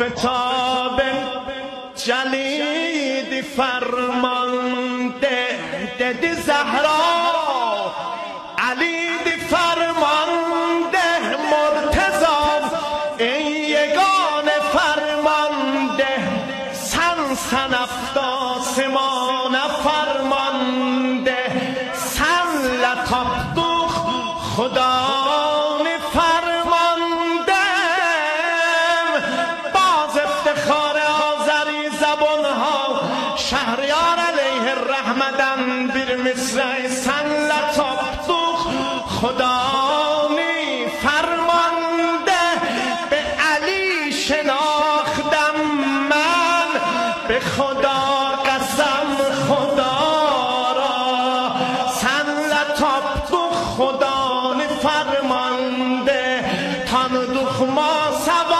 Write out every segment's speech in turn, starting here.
آفتاب جلیدی فرمانده ددی زهرا. علی دی فرمانده مرتضا ای یگان فرمانده سن سن افتاسمان فرمانده. سن لطف خدا. مصرع سن لطف خدانی فرمانده به علی شناختم من. به خدا قسم خدا را. سن لطف خدانی فرمانده تان دخما سوان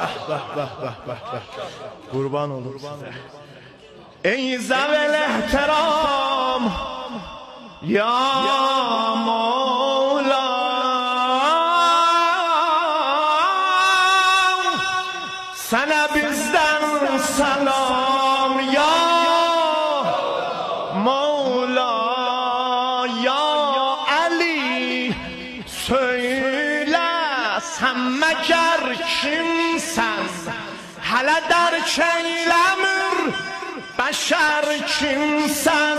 Ah, bah, bah, bah, bah, bah. Kurban olun Kurban size. Ey zevel ehtiram Ya Mevla Sana bizden selam ya Mevla ya Ali Söyle sen meker kim حالا در چیلمر بشر کیمسن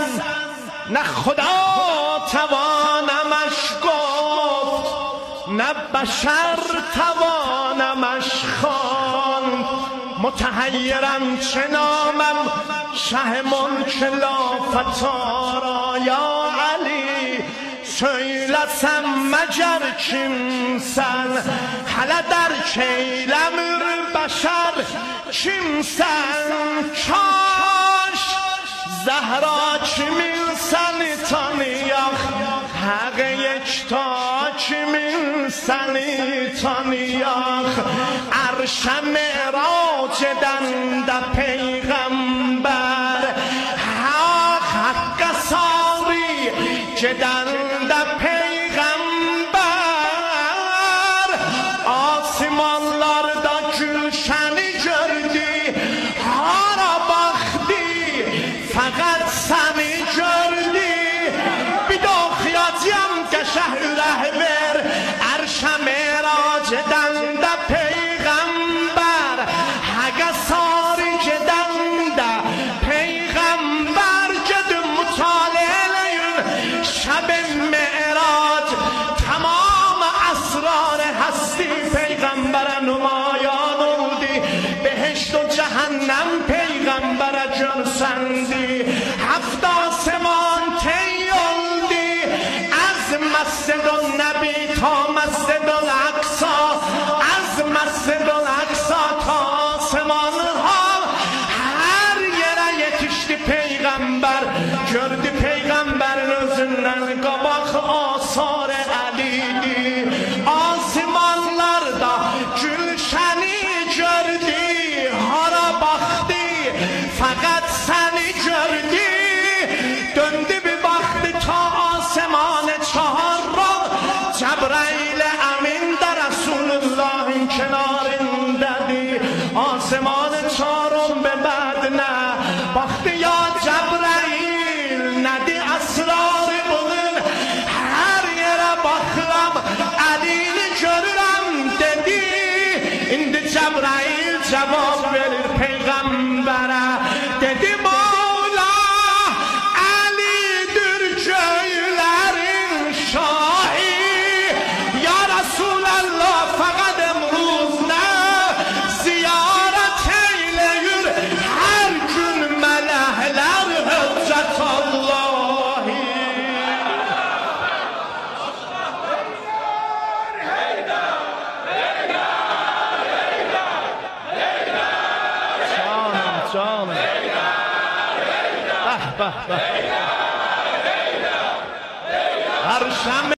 نه خدا توانمش گفت نه بشر توانمش خواند متحیرم چه نامم شه ملک لافتارا یا علی. Söylesem mecer kimsen Hele der keylemir beşer kimsen Kaş Zehra kimin seni tanıyak Hak yekta kimin seni tanıyak Arşe merac de peygamber Hak hakka sari ceden پیغمبر کردی جواب بل پیغمبر हर शाम